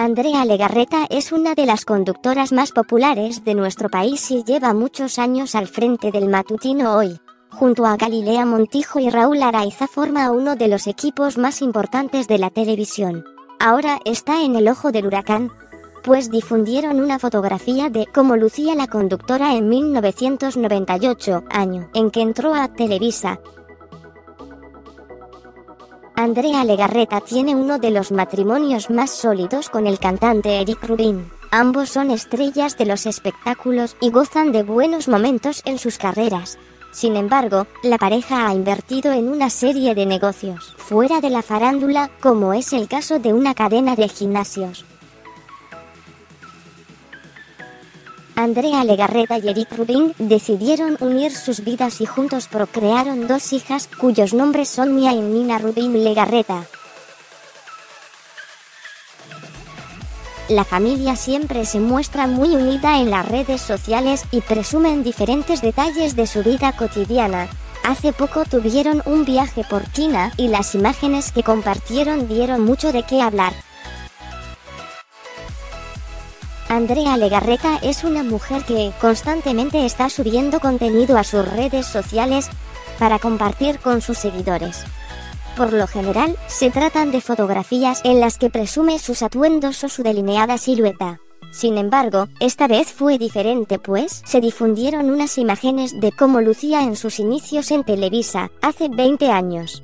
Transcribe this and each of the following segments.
Andrea Legarreta es una de las conductoras más populares de nuestro país y lleva muchos años al frente del matutino hoy. Junto a Galilea Montijo y Raúl Araiza forma uno de los equipos más importantes de la televisión. Ahora está en el ojo del huracán, pues difundieron una fotografía de cómo lucía la conductora en 1998, año en que entró a Televisa, Andrea Legarreta tiene uno de los matrimonios más sólidos con el cantante Eric Rubin. Ambos son estrellas de los espectáculos y gozan de buenos momentos en sus carreras. Sin embargo, la pareja ha invertido en una serie de negocios fuera de la farándula, como es el caso de una cadena de gimnasios. Andrea Legarreta y Eric Rubin decidieron unir sus vidas y juntos procrearon dos hijas cuyos nombres son Mia y Nina Rubin Legarreta. La familia siempre se muestra muy unida en las redes sociales y presumen diferentes detalles de su vida cotidiana. Hace poco tuvieron un viaje por China y las imágenes que compartieron dieron mucho de qué hablar. Andrea Legarreta es una mujer que constantemente está subiendo contenido a sus redes sociales para compartir con sus seguidores. Por lo general, se tratan de fotografías en las que presume sus atuendos o su delineada silueta. Sin embargo, esta vez fue diferente pues se difundieron unas imágenes de cómo lucía en sus inicios en Televisa, hace 20 años.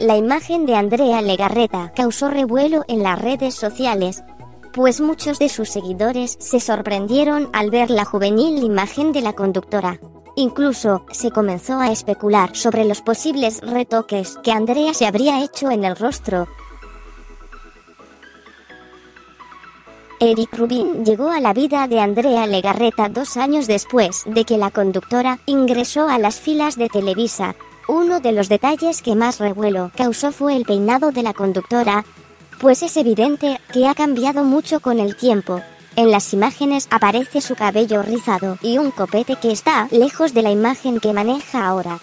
La imagen de Andrea Legarreta causó revuelo en las redes sociales, pues muchos de sus seguidores se sorprendieron al ver la juvenil imagen de la conductora. Incluso se comenzó a especular sobre los posibles retoques que Andrea se habría hecho en el rostro. Eric Rubin llegó a la vida de Andrea Legarreta dos años después de que la conductora ingresó a las filas de Televisa, uno de los detalles que más revuelo causó fue el peinado de la conductora, pues es evidente que ha cambiado mucho con el tiempo. En las imágenes aparece su cabello rizado y un copete que está lejos de la imagen que maneja ahora.